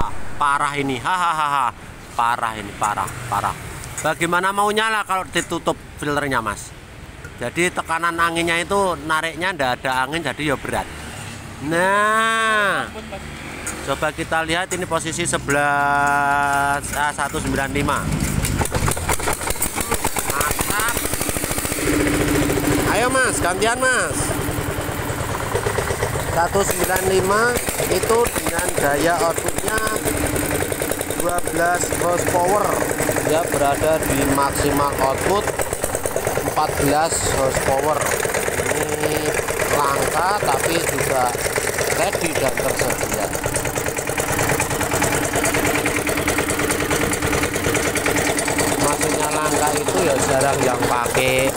hahaha parah ini. Hahaha parah ini parah parah. Bagaimana mau nyala kalau ditutup filternya mas? Jadi tekanan anginnya itu nariknya ndak ada angin jadi ya berat. Nah coba kita lihat ini posisi 11 ah, 195 mantap. Ayo mas gantian mas 195 itu dengan daya outputnya 12 horsepower. Dia berada di maksimal output 14 horsepower. Ini langka tapi juga ready dan tersedia. Maksudnya langka itu ya jarang yang pakai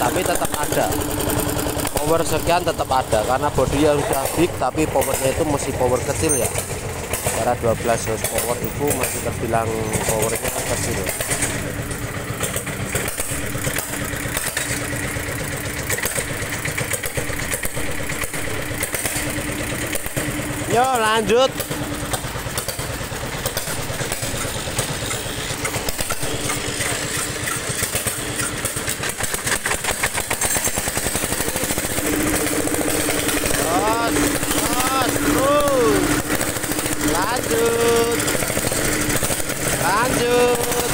tapi tetap ada power sekian tetap ada karena bodinya sudah big tapi powernya itu masih power kecil ya. Karena 12 horsepower itu masih terbilang powernya kecil Yo lanjut Lanjut.